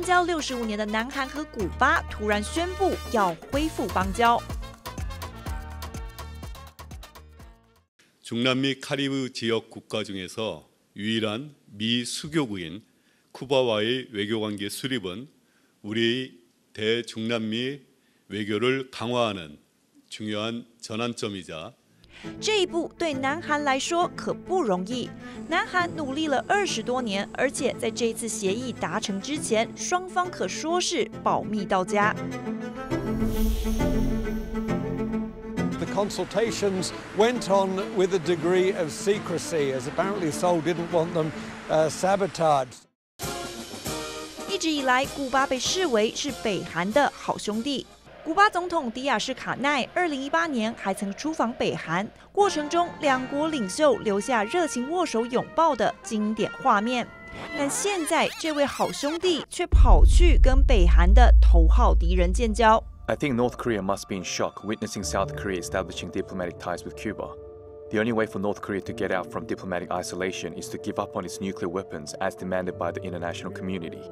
断交六十五年的南韩和古巴突然宣布要恢复邦交。 중남미 카리브 지역 국가 중에서 유일한 미 수교국인 쿠바와의 외교관계 수립은 우리 대중남미 외교를 강화하는 중요한 전환점이자 这一步对南韩来说可不容易。南韩努力了二十多年，而且在这一次协议达成之前，双方可说是保密到家。The consultations went on with a degree of secrecy, as apparently Seoul didn't want them uh, sabotaged. 一直以来，古巴被视为是北韩的好兄弟。古巴总统迪亚士卡奈二零一八年还曾出访北韩，过程中两国领袖留下热情握手拥抱的经典画面。但现在，这位好兄弟却跑去跟北韩的头号敌人建交。I think North Korea must be in shock witnessing South Korea establishing diplomatic ties with Cuba. The only way for North Korea to get out from diplomatic isolation is to give up on its nuclear weapons as demanded by the international community.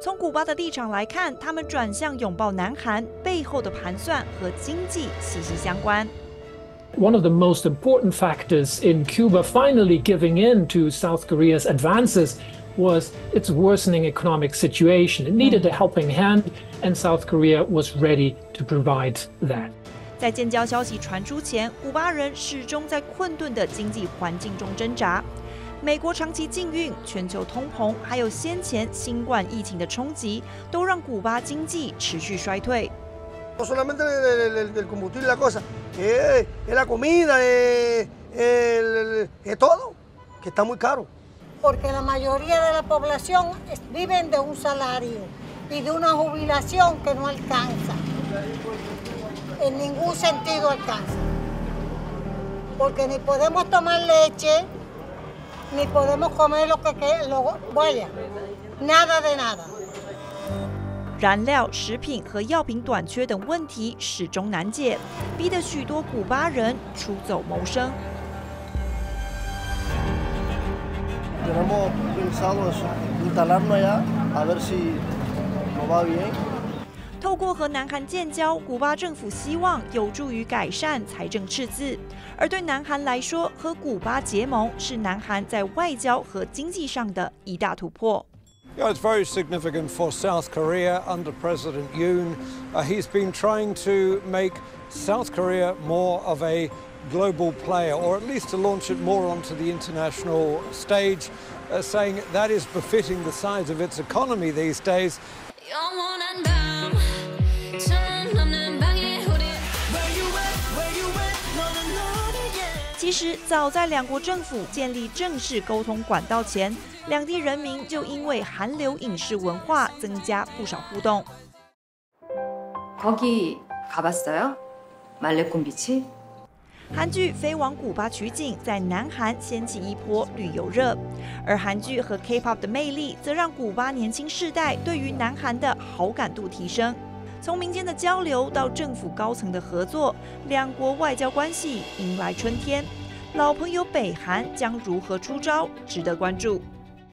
从古巴的立场来看，他们转向拥抱南韩，背后的盘算和经济息息相关。One of the most important factors in Cuba finally giving in to South Korea's advances was its worsening economic situation. It needed a helping hand, and South Korea was ready to provide that. 在建交消息传出前，古巴人始终在困顿的经济环境中挣扎。美国长期禁运、全球通膨，还有先前新冠疫情的冲击，都让古巴经济持续衰退。 No solamente el, el- el combustible y la cosa, es, es la comida, es, el- es todo, que está muy caro. porque la mayoría de la población es- viven de un salario y de una jubilación que no alcanza. En ningún sentido alcanza. Porque ni podemos tomar leche, ni podemos comer lo que, que lo, vaya, nada de nada. 燃料、食品和药品短缺等问题始终难解，逼得许多古巴人出走谋生。Tenemos pensado eso, instalarnos allá, a ver si nos va bien. 透过和南韩建交，古巴政府希望有助于改善财政赤字。而对南韩来说，和古巴结盟是南韩在外交和经济上的一大突破。 Yeah, it's very significant for South Korea under President Yoon. Uh, he's been trying to make South Korea more of a global player, or at least to launch it more onto the international stage, uh, saying that is befitting the size of its economy these days. 其实，早在两国政府建立正式沟通管道前，两地人民就因为韩流影视文化增加不少互动。 거기 가봤어요? 말레콘 비치? 韩剧飞往古巴取景，在南韩掀起一波旅游热，而韩剧和 K-pop 的魅力，则让古巴年轻世代对于南韩的好感度提升。 从民间的交流到政府高层的合作，两国外交关系迎来春天。老朋友北韩将如何出招，值得关注。